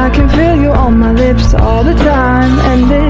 I can feel you on my lips all the time, and this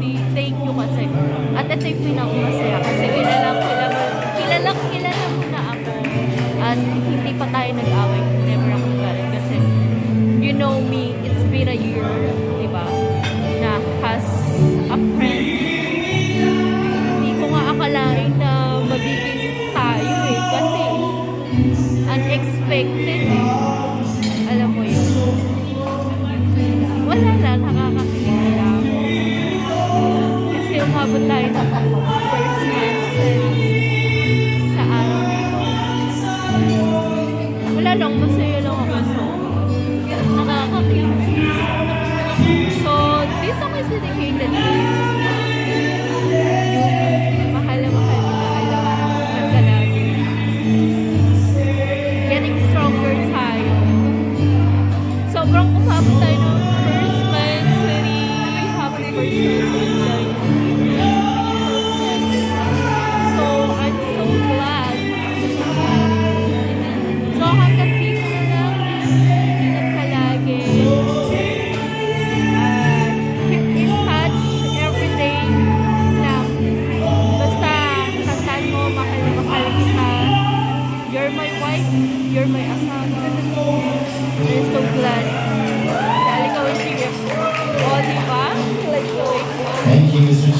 kundi thank you kasi. At ito yung pinakamasaya kasi kilala, kilala, kilala, kilala mo na ako. At hindi pa tayo nag-away. Never ako galit kasi you know me, it's been a year, Kasi umabot tayo ng first anniversary sa araw nito. Wala lang, masaya lang ako. So, nakakakilig. So, this song is dedicated to you. You. Sobrang anniversary.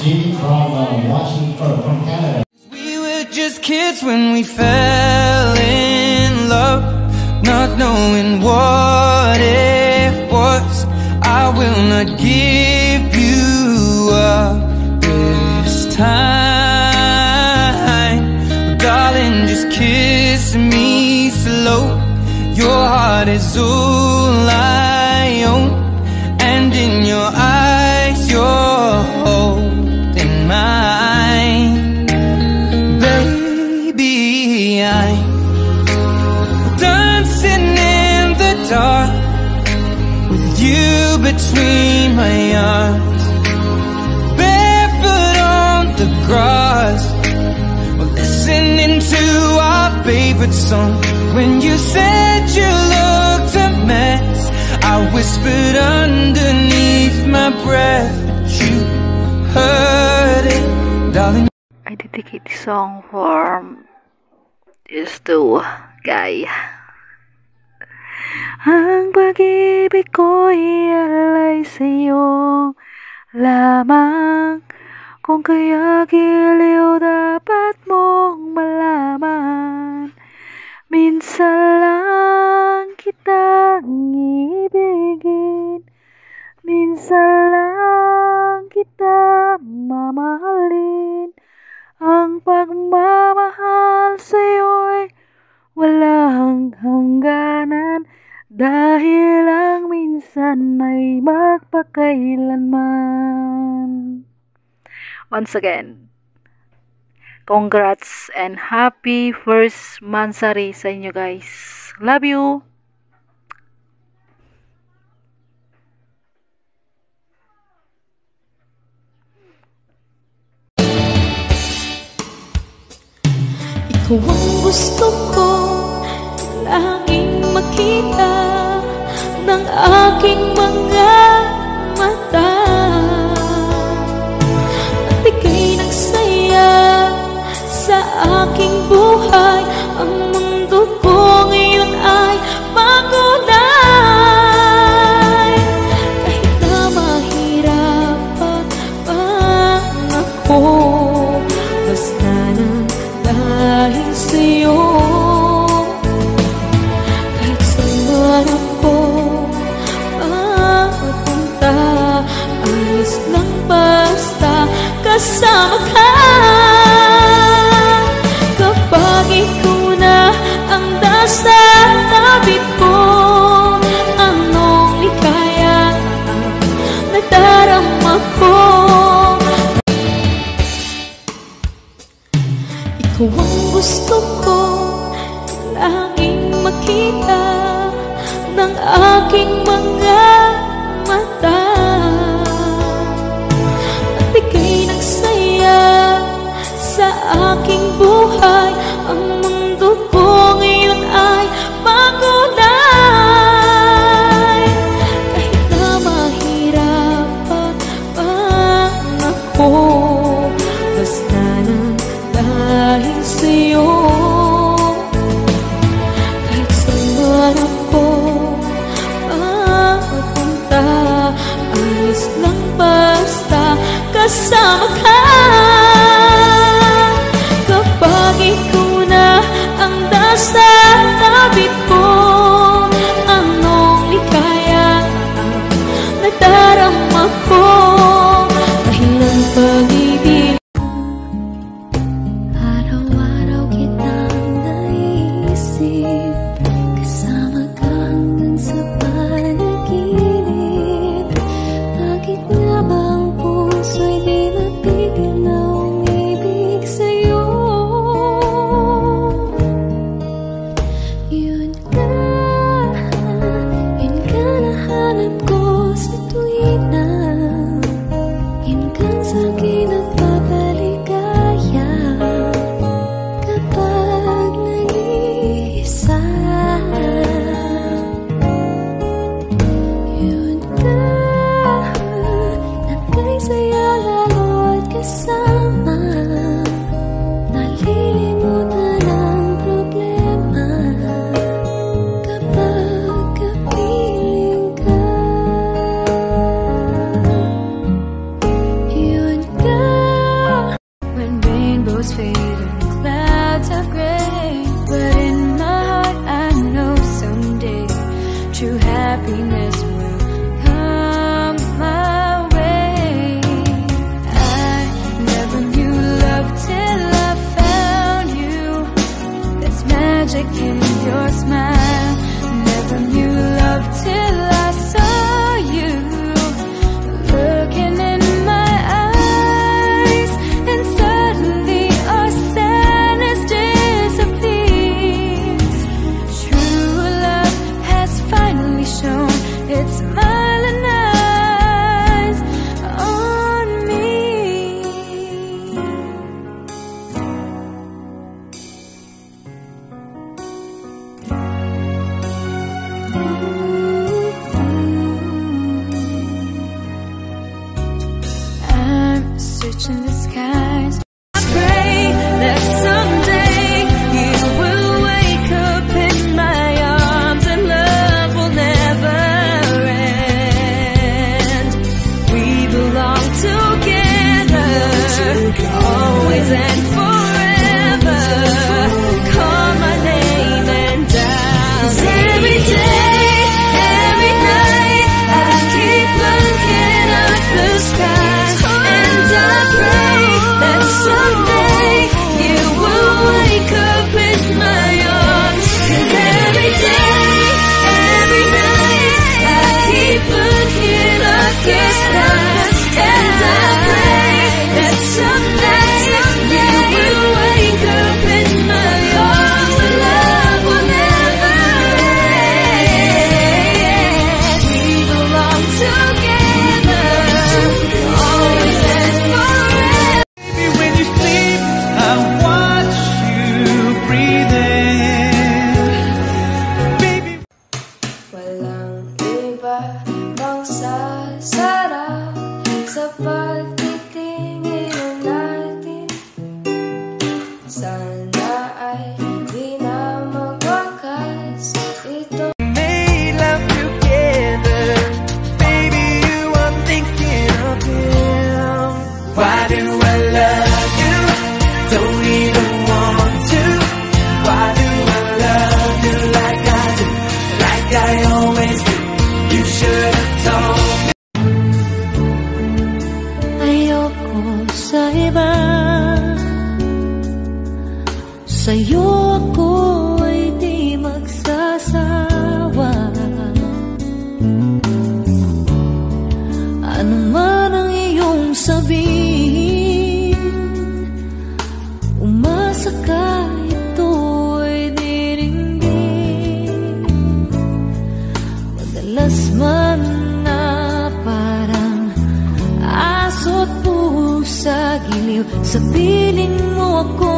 G, from uh, Washington, from Canada. We were just kids when we fell in love, not knowing what it was. I will not give you up this time. Darling, just kiss me slow. Your heart is all favorite song. When you said you looked a mess, I whispered underneath my breath, but you heard it, darling. I dedicate this song for is to Guy. Ang pag-ibig ko'y alay sa'yo lamang Kung kaya giliw dapat mong malaman Minsan lang kitang ibigin. Minsan lang kita mamahalin. Ang pagmamahal sa'yo'y walang hangganan. Dahil ang minsan ay magpakailanman. Once again, Congrats and happy first Mansari sa inyo guys. Love you! Ikaw ang gusto ko laging makita ng aking mga aking buhay. Ang Ikaw ang gusto ko Laging makita Ng aking mga mata. At ikay nagsaya Sa aking buhay. 是 sabihin Umasa ka ito'y diringgin Madalas man na parang aso't pusa Giliw sa piling mo ako